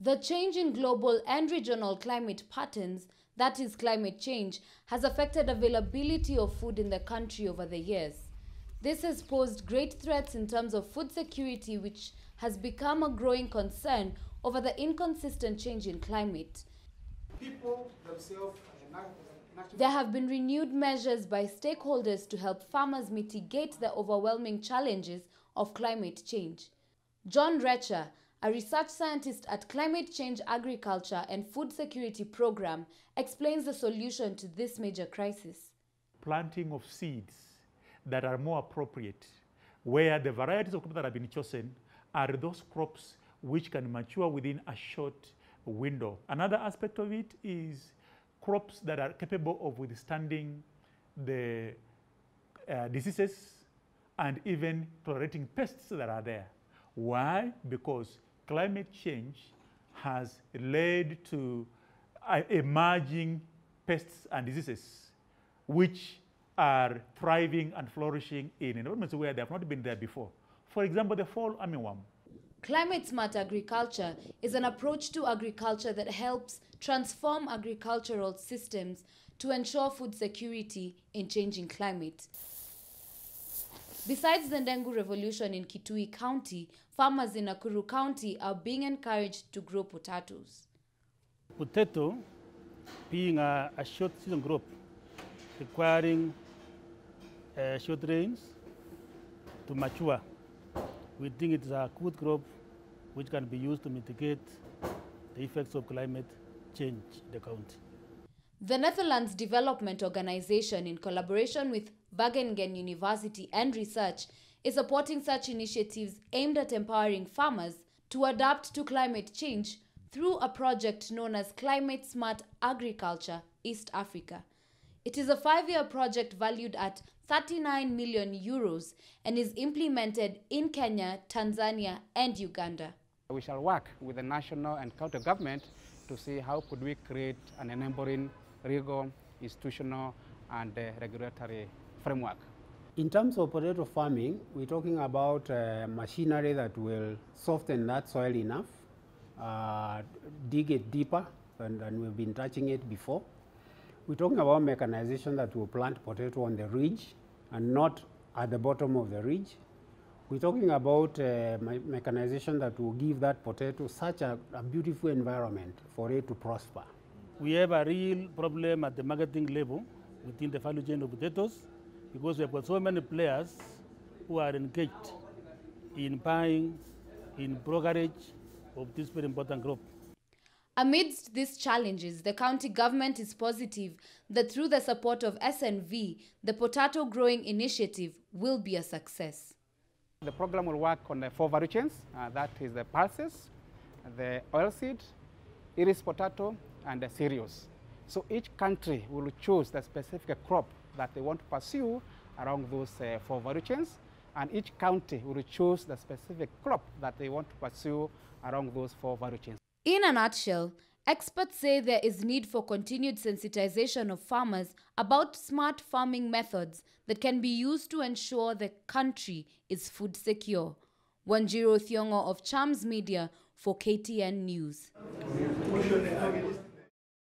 The change in global and regional climate patterns, that is climate change, has affected availability of food in the country over the years. This has posed great threats in terms of food security, which has become a growing concern over the inconsistent change in climate. There have been renewed measures by stakeholders to help farmers mitigate the overwhelming challenges of climate change. John Recha, a research scientist at Climate Change Agriculture and Food Security Program, explains the solution to this major crisis. Planting of seeds that are more appropriate, where the varieties of crops that have been chosen are those crops which can mature within a short window. Another aspect of it is crops that are capable of withstanding the uh, diseases and even tolerating pests that are there. Why? Because climate change has led to uh, emerging pests and diseases which are thriving and flourishing in environments where they have not been there before. For example, the fall armyworm. Climate smart agriculture is an approach to agriculture that helps transform agricultural systems to ensure food security in changing climate. Besides the Ndengu revolution in Kitui County, farmers in Nakuru County are being encouraged to grow potatoes. Potato, being a, a short season crop, requiring uh, short rains to mature, we think it's a good crop which can be used to mitigate the effects of climate change in the county. The Netherlands Development Organization, in collaboration with Wageningen University and Research, is supporting such initiatives aimed at empowering farmers to adapt to climate change through a project known as Climate Smart Agriculture East Africa. It is a five year project valued at 39 million euros and is implemented in Kenya, Tanzania, and Uganda. We shall work with the national and county government to see how could we create an enabling legal, institutional, and uh, regulatory framework. In terms of potato farming, we're talking about uh, machinery that will soften that soil enough, uh, dig it deeper than, than we've been touching it before. We're talking about mechanization that will plant potato on the ridge and not at the bottom of the ridge. We're talking about uh, mechanization that will give that potato such a, a beautiful environment for it to prosper. We have a real problem at the marketing level within the value chain of potatoes because we have got so many players who are engaged in buying, in brokerage of this very important crop. Amidst these challenges, the county government is positive that through the support of SNV, the potato growing initiative will be a success. The program will work on the four value chains, uh, that is the pulses, the oilseed, Irish potato, and the cereals. So each country will choose the specific crop that they want to pursue along those uh, four value chains, and each county will choose the specific crop that they want to pursue along those four value chains. In a nutshell, experts say there is need for continued sensitization of farmers about smart farming methods that can be used to ensure the country is food secure. Wanjiro Thiongo of Chams Media for KTN News.